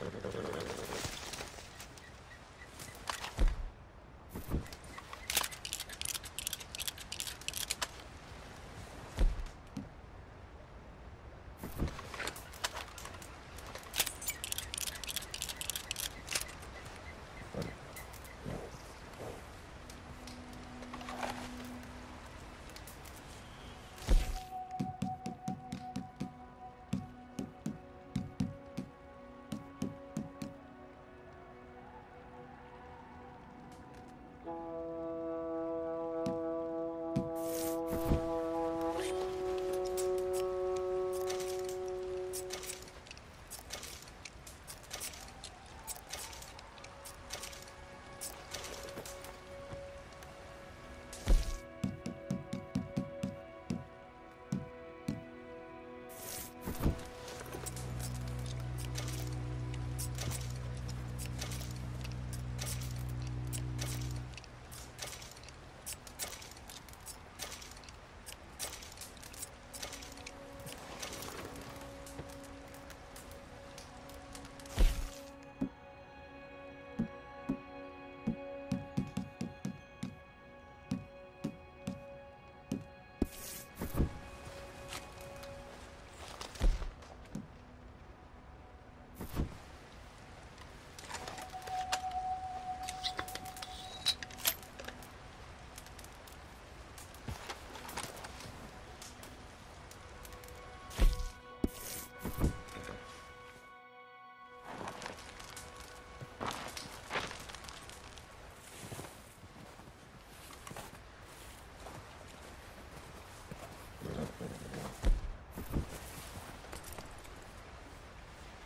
Thank you.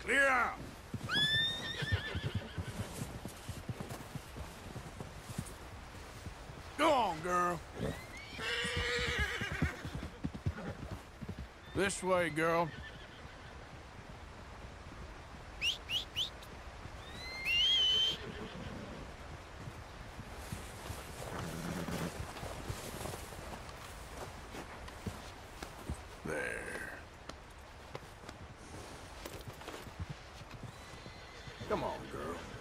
Clear out! Go on, girl. This way, girl. There. Come on, girl.